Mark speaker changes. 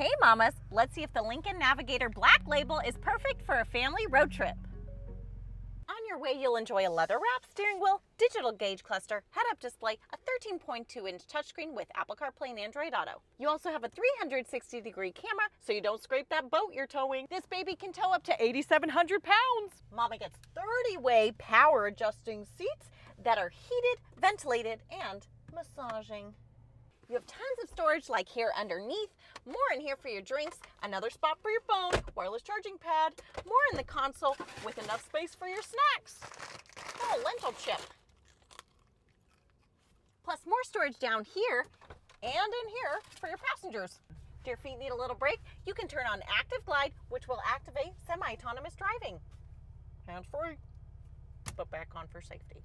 Speaker 1: Hey mamas, let's see if the Lincoln Navigator Black Label is perfect for a family road trip. On your way, you'll enjoy a leather wrap steering wheel, digital gauge cluster, head-up display, a 13.2-inch touchscreen with Apple CarPlay and Android Auto. You also have a 360-degree camera, so you don't scrape that boat you're towing. This baby can tow up to 8,700 pounds. Mama gets 30-way power adjusting seats that are heated, ventilated, and massaging. You have tons of storage like here underneath, more in here for your drinks, another spot for your phone, wireless charging pad, more in the console with enough space for your snacks. Oh, lentil chip. Plus more storage down here and in here for your passengers. Do your feet need a little break? You can turn on Active Glide, which will activate semi-autonomous driving. Hands free, but back on for safety.